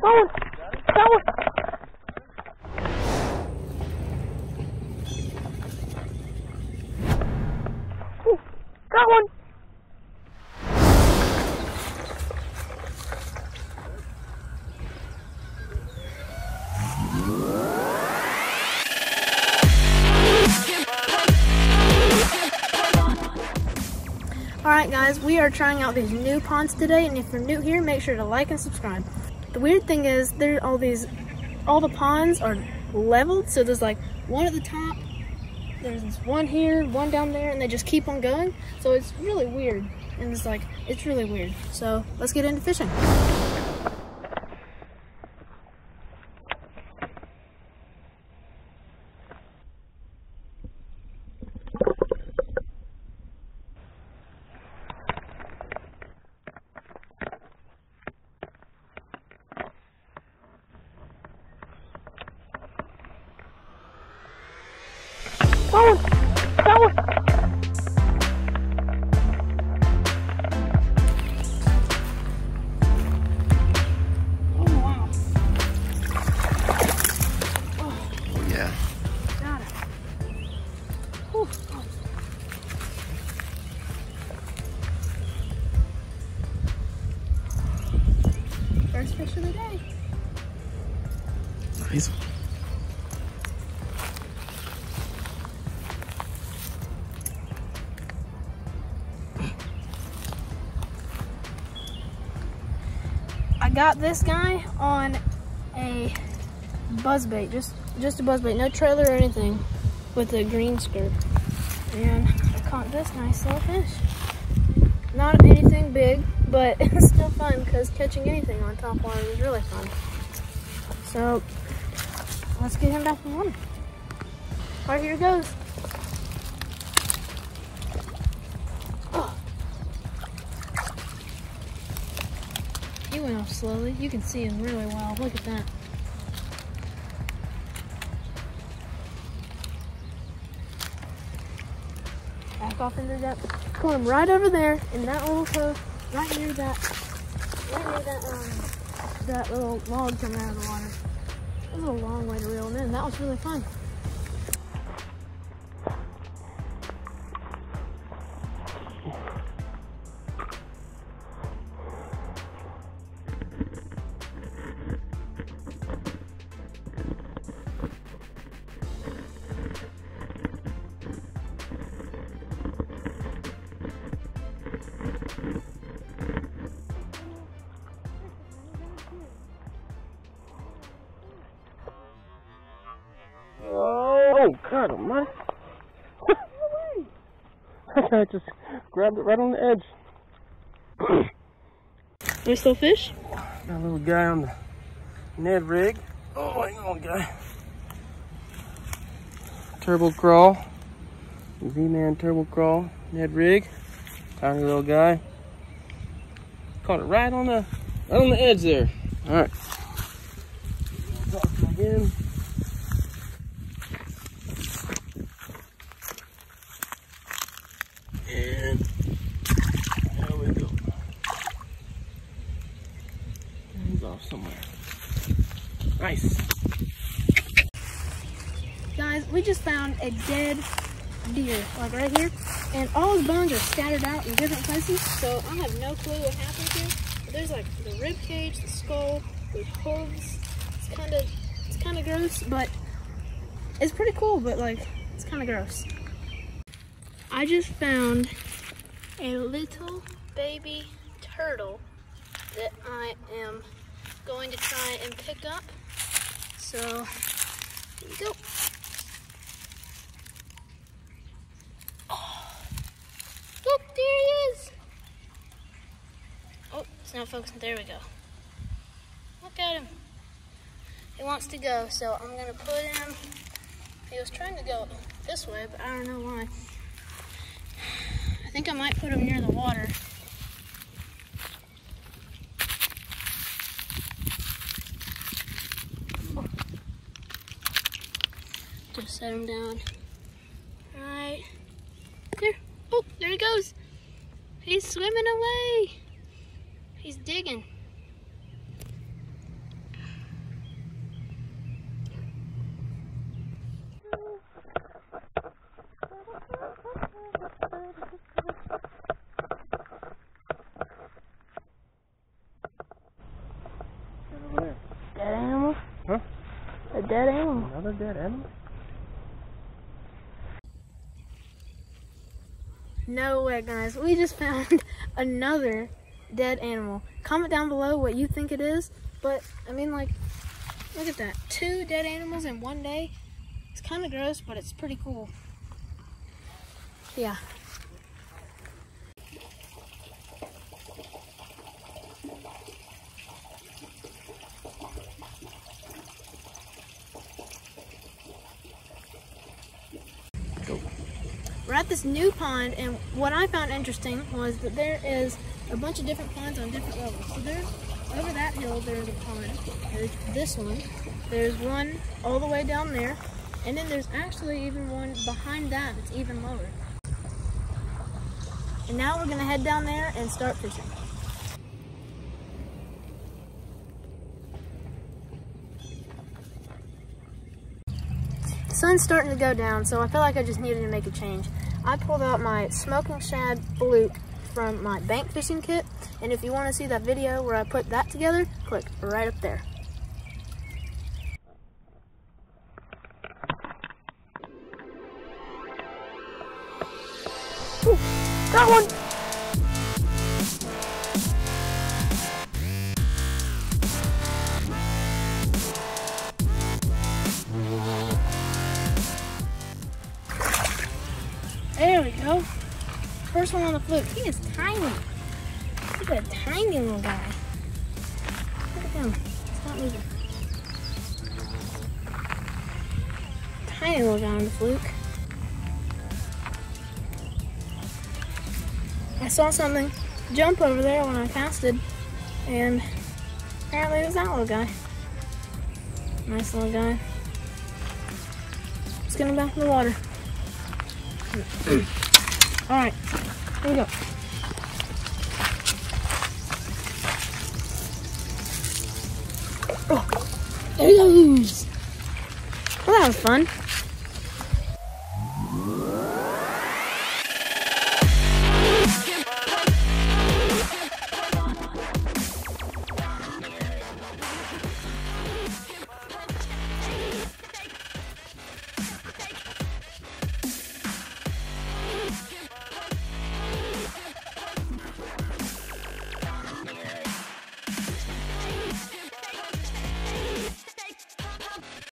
Going. Going. Ooh, Got one. Alright guys, we are trying out these new ponds today and if you're new here, make sure to like and subscribe. The weird thing is there all these all the ponds are leveled, so there's like one at the top, there's one here, one down there, and they just keep on going. So it's really weird. And it's like it's really weird. So let's get into fishing. I got this guy on a buzz bait, just just a buzz bait, no trailer or anything, with a green skirt. And I caught this nice little fish. Not anything big, but it's still fun because catching anything on top water is really fun. So let's get him back in the water. All right, here it goes. Oh. He went off slowly. You can see him really well. Look at that. Back off into that. Caught him right over there in that little cove, right near that, right near that um, that little log coming out of the water. It was a long way to reel him in. That was really fun. Oh, God almighty. that guy just grabbed it right on the edge. We still fish? Got a little guy on the Ned rig. Oh, hang on, guy. Turbo crawl. Z-Man turbo crawl. Ned rig. Tiny little guy. Caught it right on the right on the edge there. All right. Again. And there we go. He's off somewhere. Nice. Guys, we just found a dead deer, like right here, and all his bones are scattered out in different places, so I have no clue what happened here. But there's like the rib cage, the skull, the hooves. It's kind of, it's kind of gross, but it's pretty cool. But like, it's kind of gross. I just found a little baby turtle that I am going to try and pick up. So, here we go. Oh, there he is. Oh, it's not focusing. There we go. Look at him. He wants to go, so I'm gonna put him. He was trying to go this way, but I don't know why. I think I might put him near the water. Set him down. Right there. Oh, there he goes. He's swimming away. He's digging. Dead animal? Huh? A dead animal. Another dead animal? No way, guys. We just found another dead animal. Comment down below what you think it is. But, I mean, like, look at that. Two dead animals in one day. It's kind of gross, but it's pretty cool. Yeah. We're at this new pond, and what I found interesting was that there is a bunch of different ponds on different levels. So there's, over that hill, there's a pond. There's this one. There's one all the way down there. And then there's actually even one behind that that's even lower. And now we're gonna head down there and start fishing. The sun's starting to go down, so I feel like I just needed to make a change. I pulled out my smoking shad fluke from my bank fishing kit, and if you want to see that video where I put that together, click right up there. Got one! There we go. First one on the fluke. He is tiny. Look at a tiny little guy. Look at him. Moving. Tiny little guy on the fluke. I saw something jump over there when I casted, and apparently it was that little guy. Nice little guy. Let's get him back in the water. All right, here we go. Oh, there he goes. Well, that was fun.